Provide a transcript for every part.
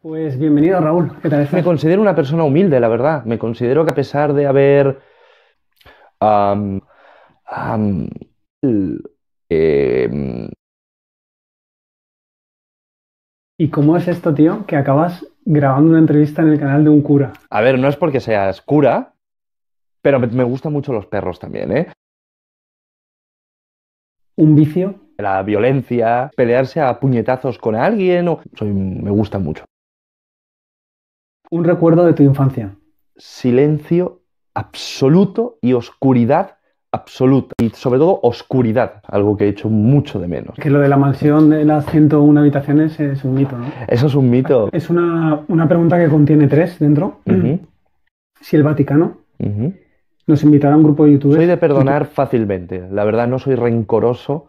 Pues bienvenido, Raúl. ¿Qué tal Me estás? considero una persona humilde, la verdad. Me considero que a pesar de haber... em, ¿Y cómo es esto, tío, que acabas grabando una entrevista en el canal de un cura? a ver, no es porque seas cura, pero me, me gustan mucho los perros también, ¿eh? ¿Un vicio? La violencia, pelearse a puñetazos con alguien, o- soy, me gusta mucho. ¿Un recuerdo de tu infancia? Silencio absoluto y oscuridad absoluta. Y sobre todo oscuridad, algo que he hecho mucho de menos. Que lo de la mansión de las 101 habitaciones es un mito, ¿no? Eso es un mito. Es una, una pregunta que contiene tres dentro. Si el Vaticano nos invitará a un grupo de youtubers. Soy de perdonar fácilmente. La verdad, no soy rencoroso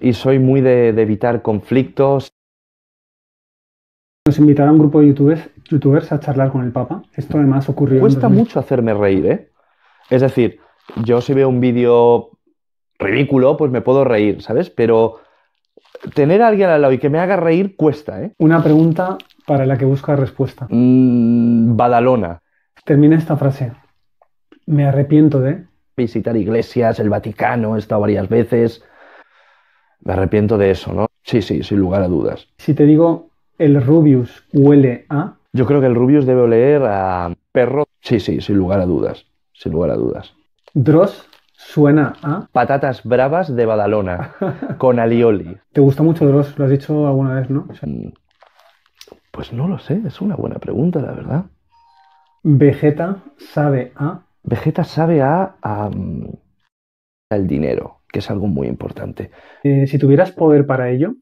y soy muy de, de evitar conflictos. Nos invitará a un grupo de youtubers, youtubers a charlar con el Papa. Esto además ocurrió Cuesta 2000. mucho hacerme reír, ¿eh? Es decir, yo si veo un vídeo ridículo, pues me puedo reír, ¿sabes? Pero tener a alguien al lado y que me haga reír cuesta, ¿eh? Una pregunta para la que busca respuesta. Mm, Badalona. Termina esta frase. Me arrepiento de... Visitar iglesias, el Vaticano, he estado varias veces. Me arrepiento de eso, ¿no? Sí, sí, sin lugar a dudas. Si te digo el Rubius huele a... Yo creo que el Rubius debe oler a perro. Sí, sí, sin lugar a dudas. Sin lugar a dudas. Dross suena a... Patatas bravas de Badalona, con alioli. ¿Te gusta mucho Dross? Lo has dicho alguna vez, ¿no? O sea, Mm, Pues no lo sé, es una buena pregunta, la verdad. Vegeta sabe a... Vegeta sabe a, a, mm, al dinero, que es algo muy importante. Eh, si tuvieras poder para ello.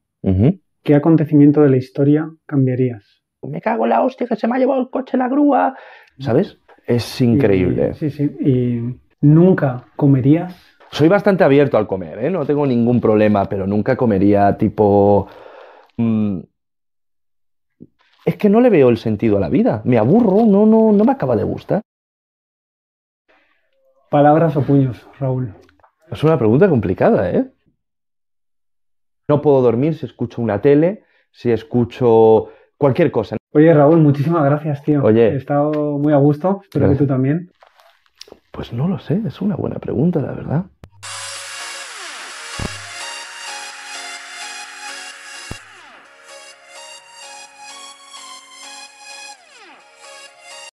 ¿qué acontecimiento de la historia cambiarías? Me cago en la hostia que se me ha llevado el coche la grúa. ¿Sabes? Es increíble. Sí, sí. Y nunca comerías... Soy bastante abierto al comer, ¿eh? No tengo ningún problema, pero nunca comería tipo... mm, Es que no le veo el sentido a la vida. Me aburro, no, no, no me acaba de gustar. Palabras o puños, Raúl. Es una pregunta complicada, ¿eh? No puedo dormir si escucho una tele, si escucho cualquier cosa. Oye, Raúl, muchísimas gracias, tío. Oye. He estado muy a gusto. Espero que tú también. Pues no lo sé, es una buena pregunta, la verdad.